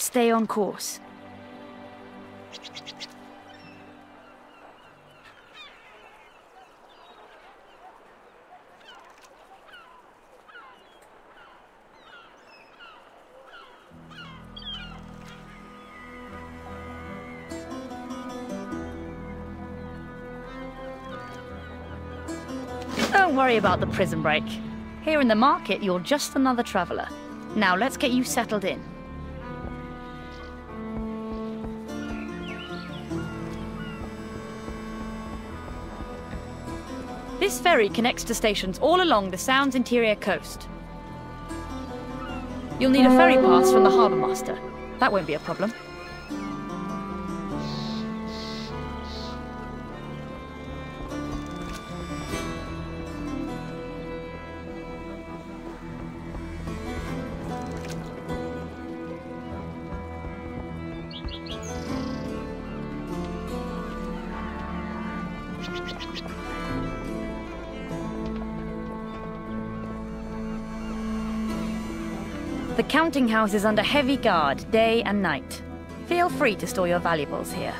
Stay on course. Don't worry about the prison break. Here in the market, you're just another traveler. Now let's get you settled in. This ferry connects to stations all along the Sound's interior coast. You'll need a ferry pass from the harbour master. That won't be a problem. The counting house is under heavy guard, day and night. Feel free to store your valuables here.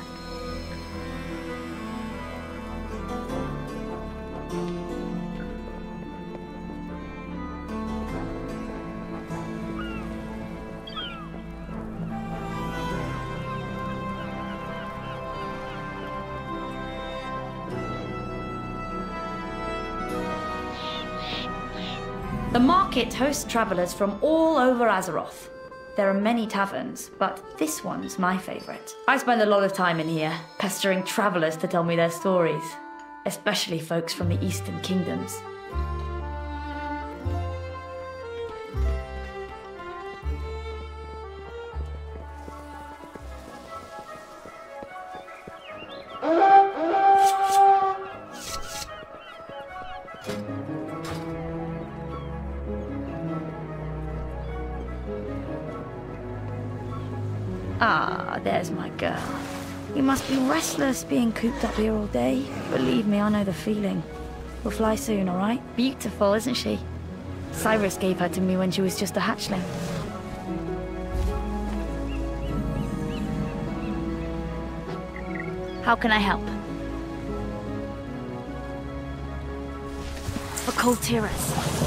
The market hosts travelers from all over Azeroth. There are many taverns, but this one's my favorite. I spend a lot of time in here, pestering travelers to tell me their stories, especially folks from the Eastern Kingdoms. Ah, there's my girl. You must be restless being cooped up here all day. Believe me, I know the feeling. We'll fly soon, all right? Beautiful, isn't she? Cyrus gave her to me when she was just a hatchling. How can I help? For Kul Tiras.